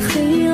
黑暗。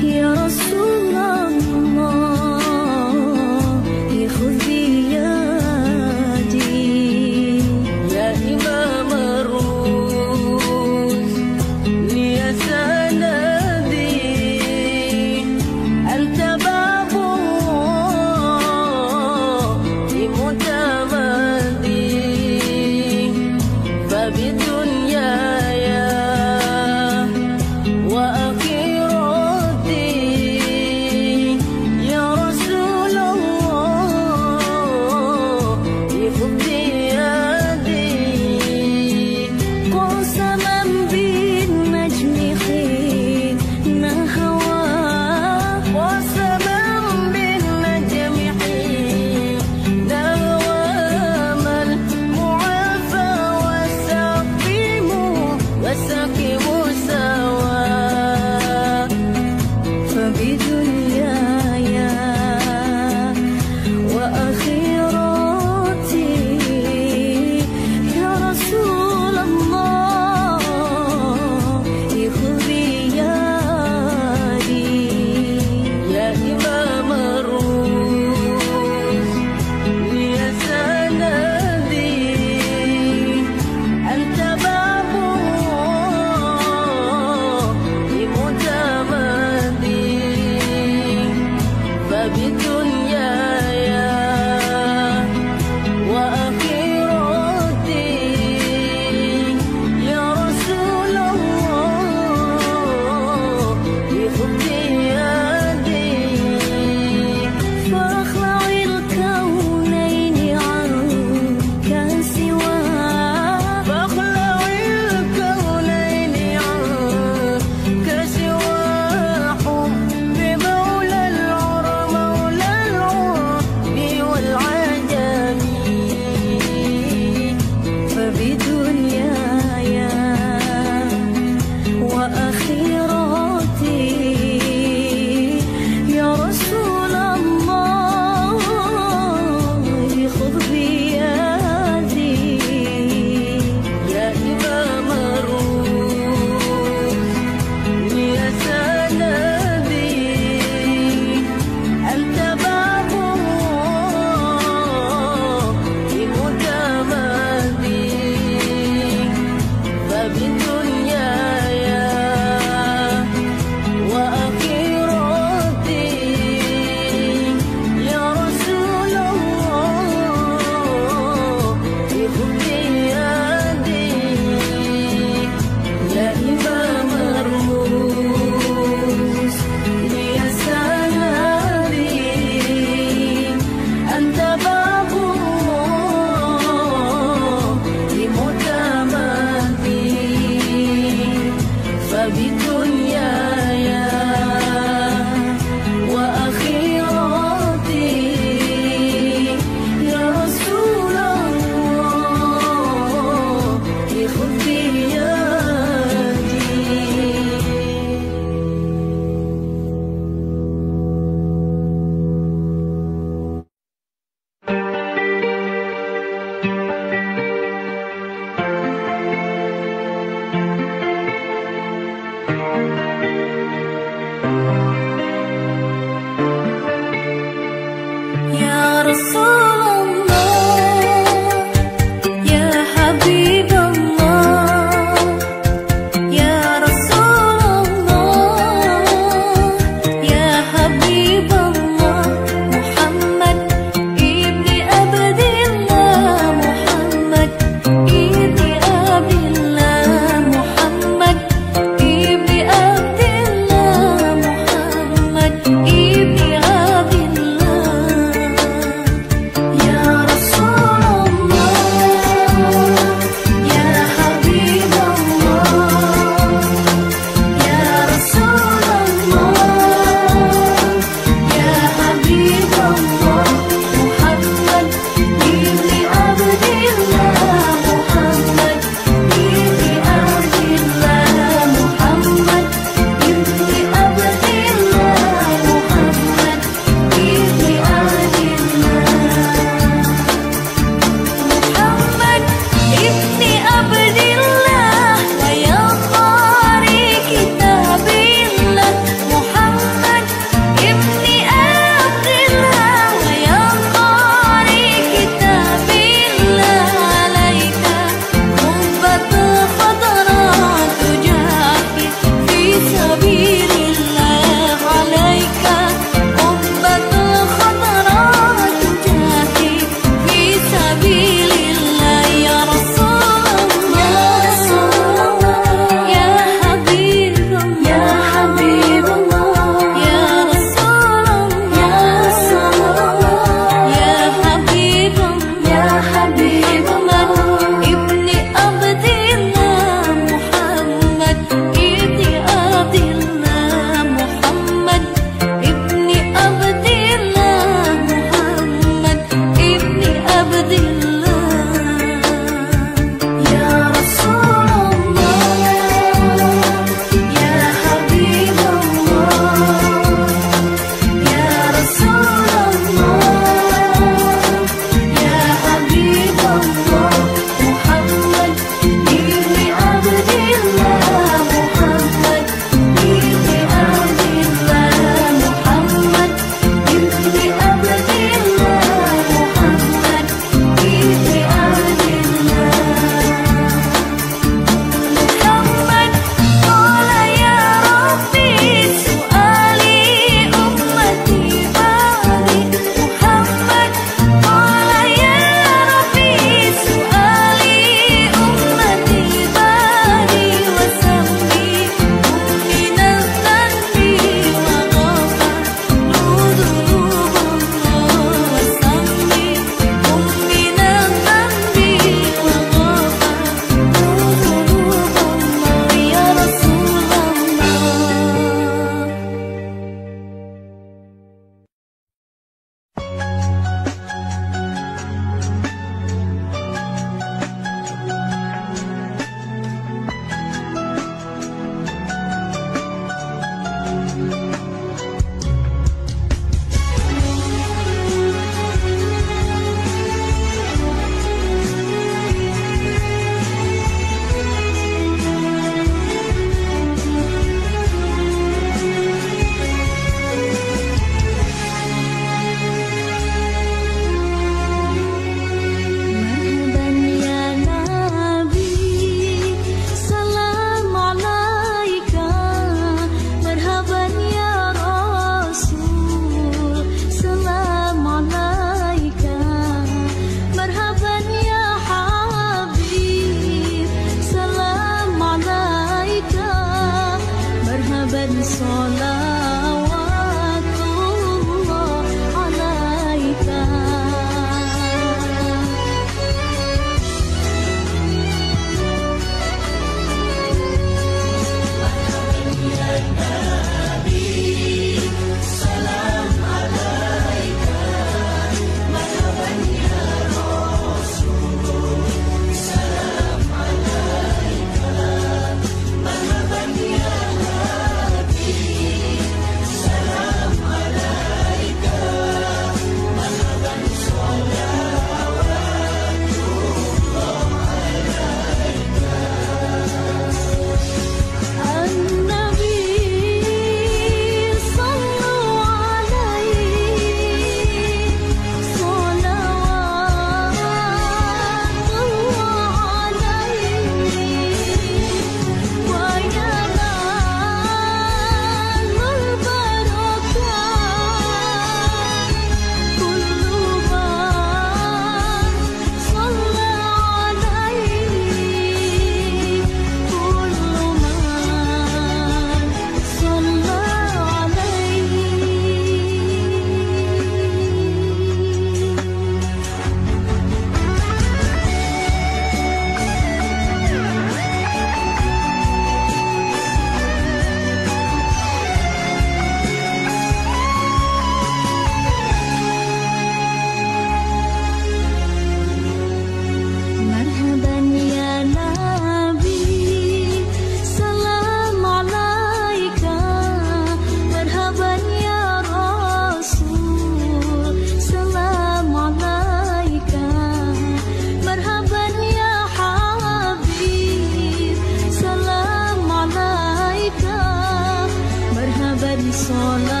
我们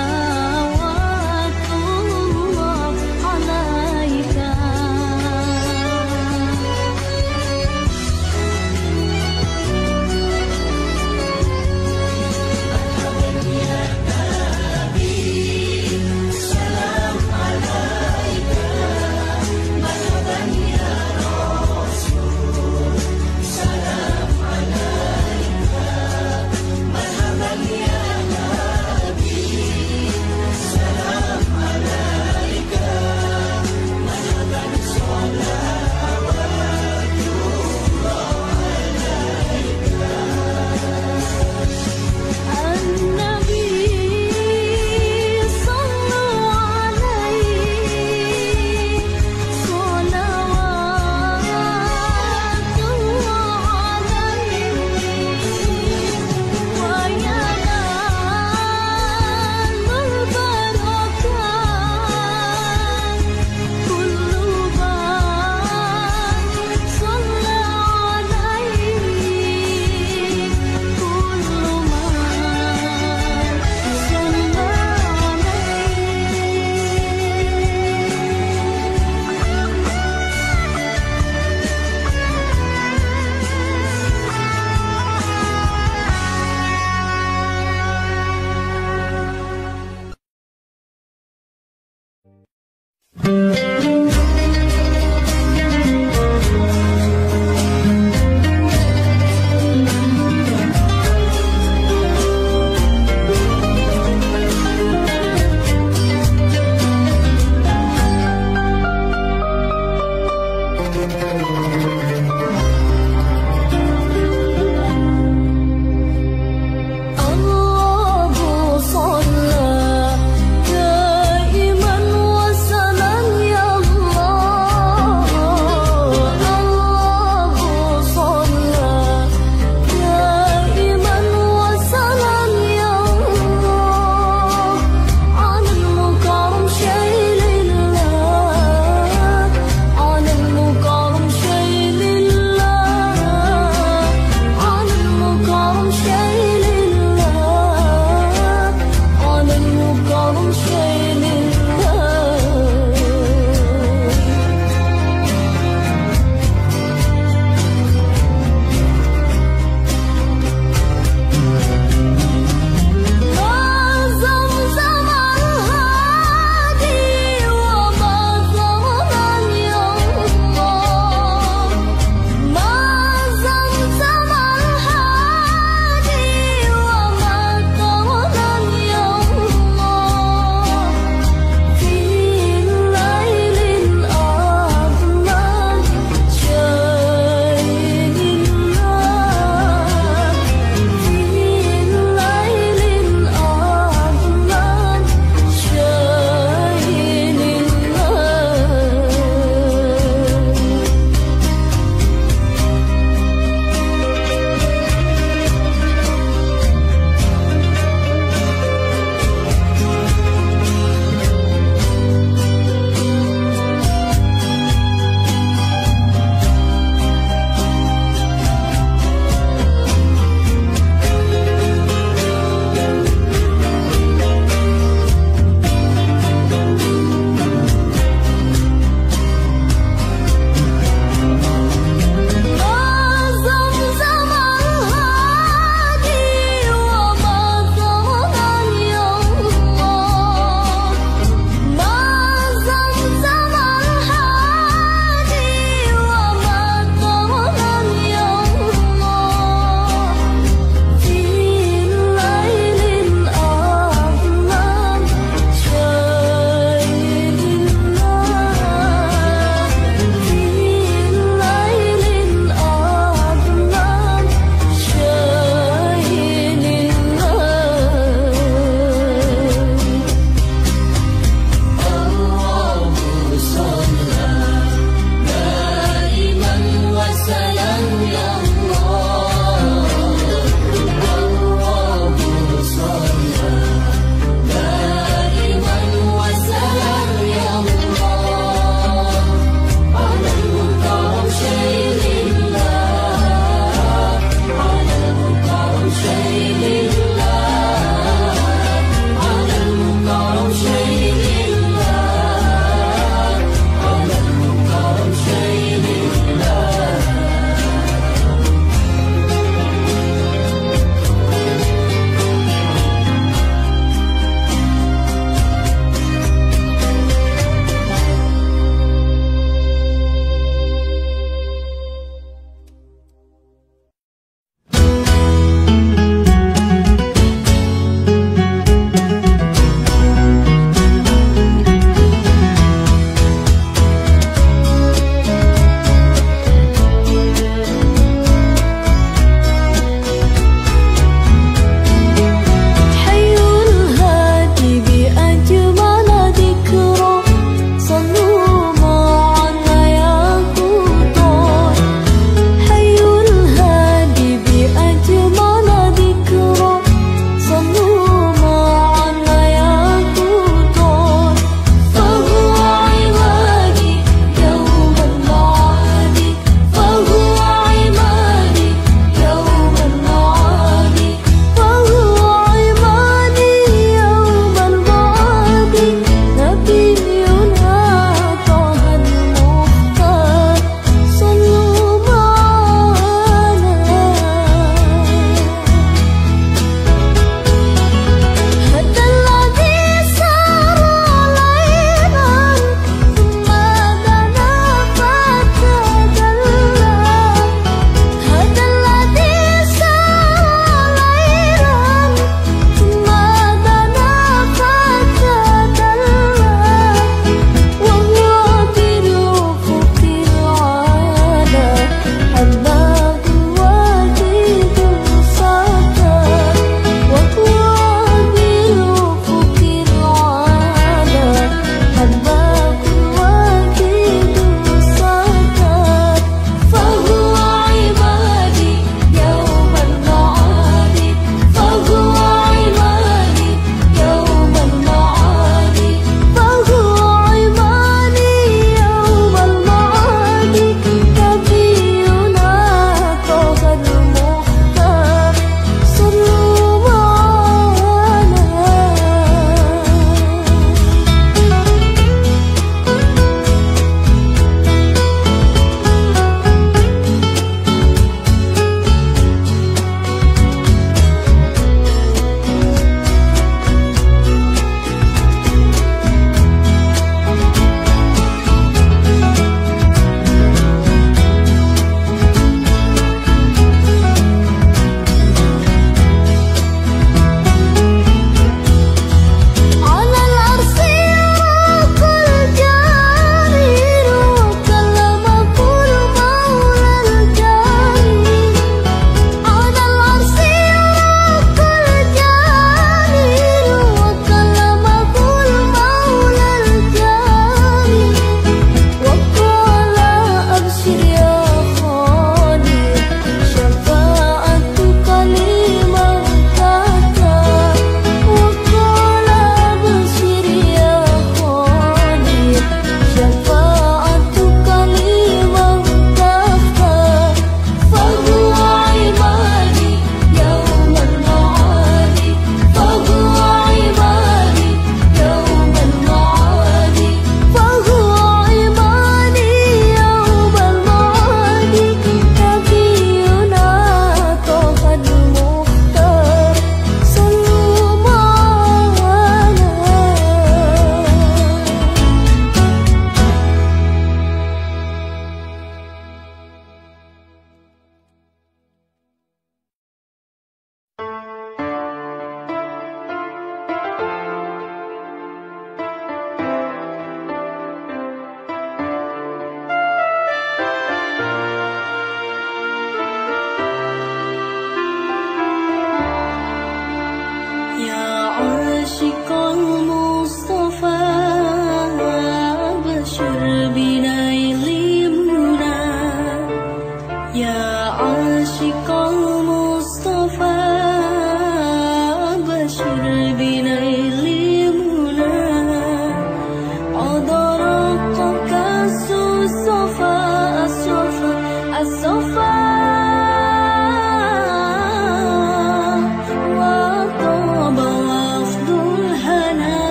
so far.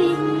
You.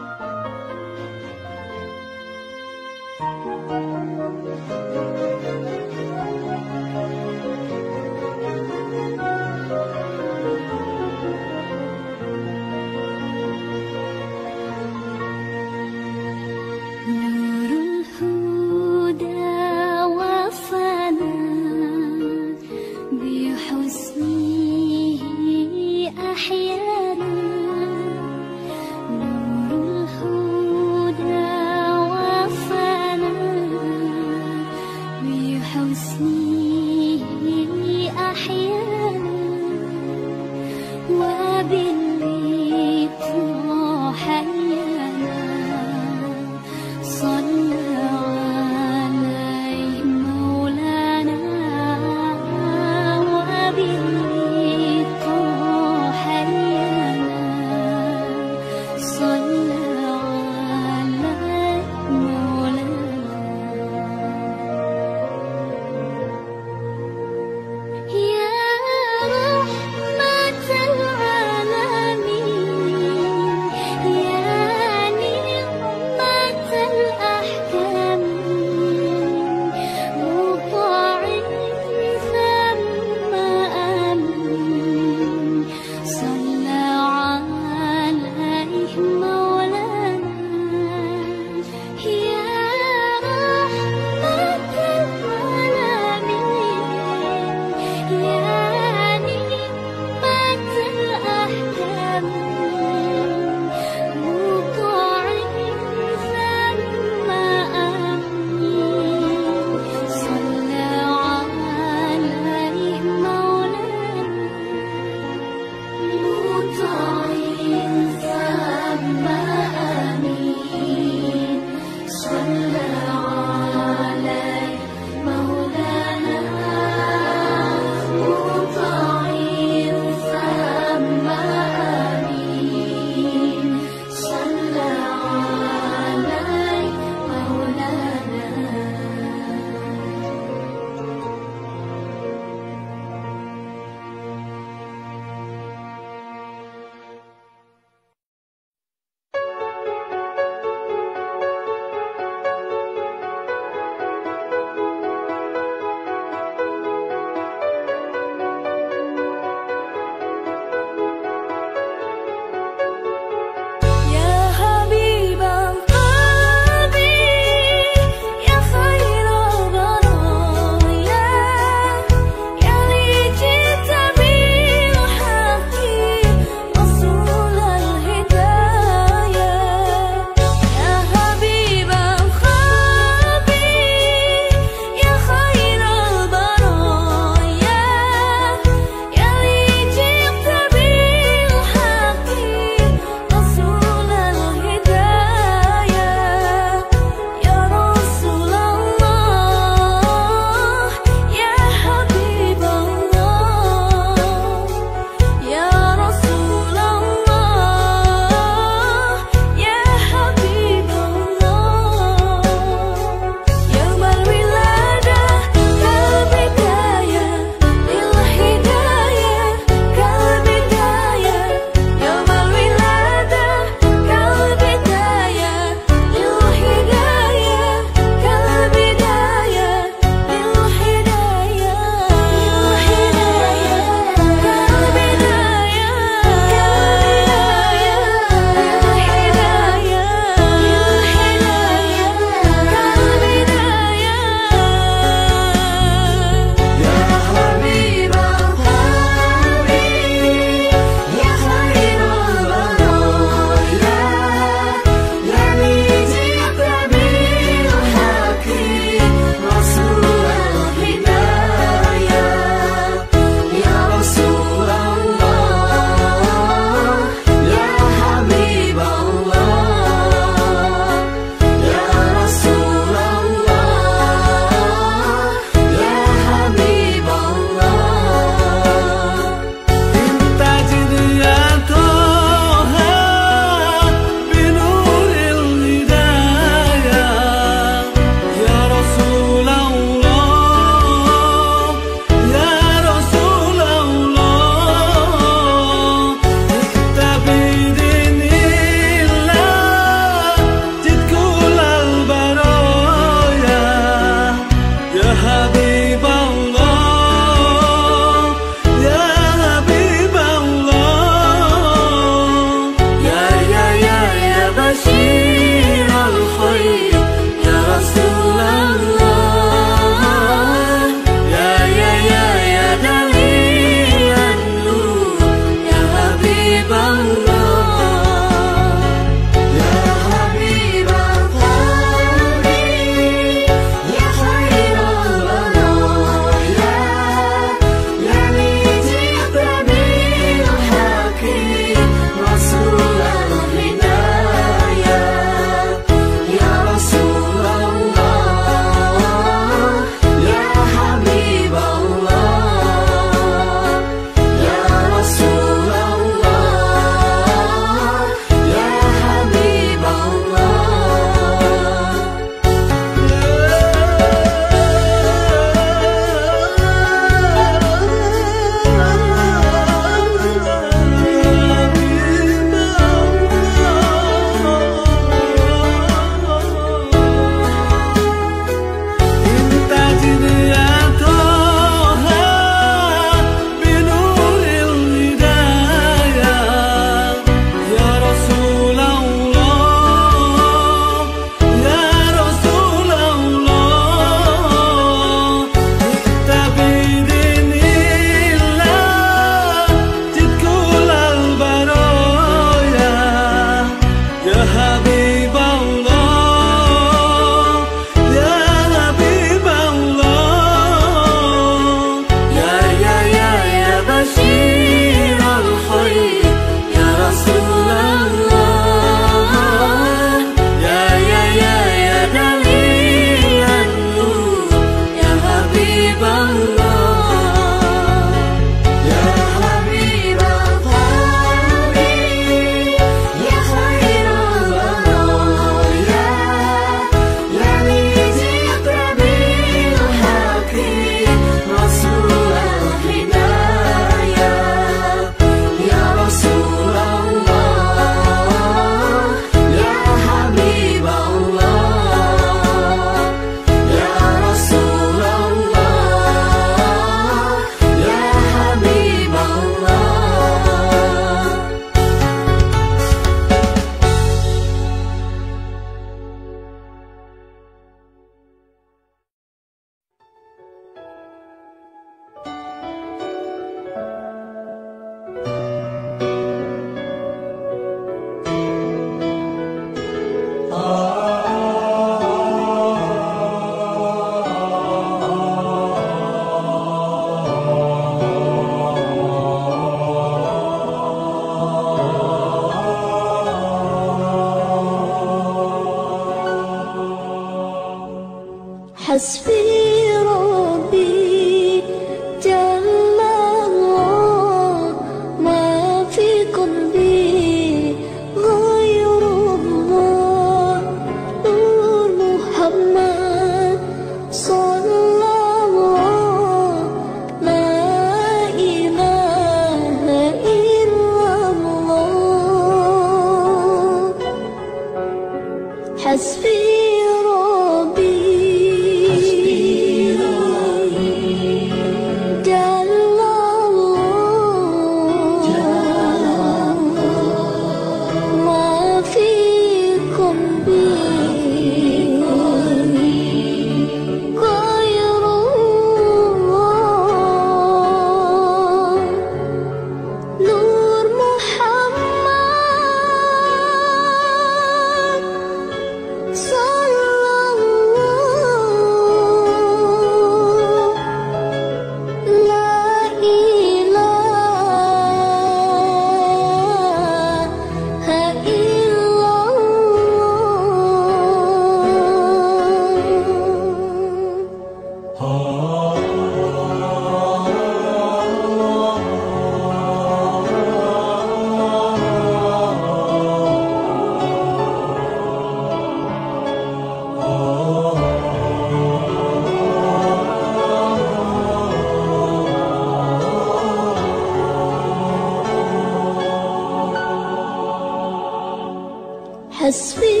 has sweet.